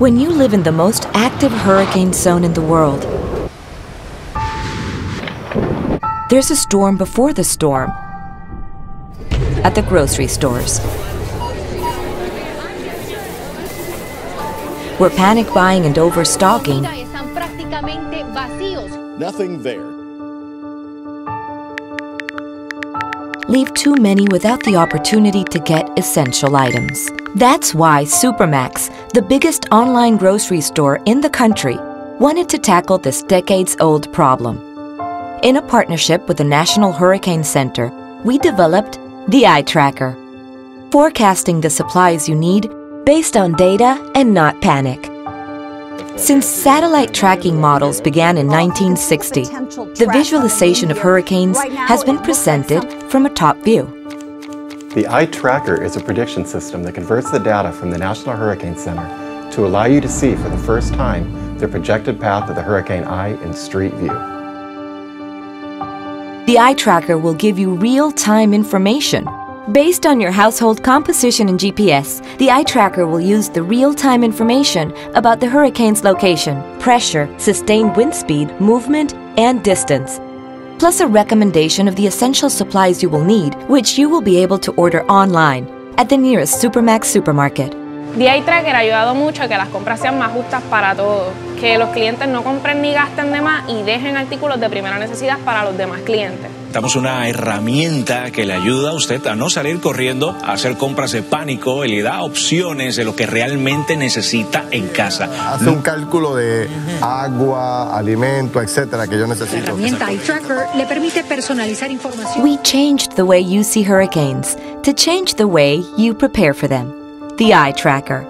When you live in the most active hurricane zone in the world, there's a storm before the storm at the grocery stores. Where panic buying and overstocking están prácticamente vacíos. Nothing there. Leave too many without the opportunity to get essential items. That's why SuperMax, the biggest online grocery store in the country, wanted to tackle this decades old problem. In a partnership with the National Hurricane Center, we developed the Eye Tracker, forecasting the supplies you need based on data and not panic. Since satellite tracking models began in 1960, the visualization of hurricanes has been presented from a top view. The Eye Tracker is a prediction system that converts the data from the National Hurricane Center to allow you to see for the first time the projected path of the hurricane eye in street view. The Eye Tracker will give you real-time information. Based on your household composition and GPS, the Eye Tracker will use the real-time information about the hurricane's location, pressure, sustained wind speed, movement, and distance. Plus a recommendation of the essential supplies you will need, which you will be able to order online at the nearest SuperMax supermarket. The Eye Tracker ha ayudado mucho a que las compras sean más justas para todos, que los clientes no compren ni gasten de más y dejen artículos de primera necesidad para los demás clientes. Damos una herramienta que le ayuda a usted a no salir corriendo a hacer compras de pánico y le da opciones de lo que realmente necesita en casa. Hace un cálculo de agua, alimento, etcétera, que yo La necesito. herramienta iTracker le permite personalizar información. We changed the way you see hurricanes to change the way you prepare for them. The Eye Tracker.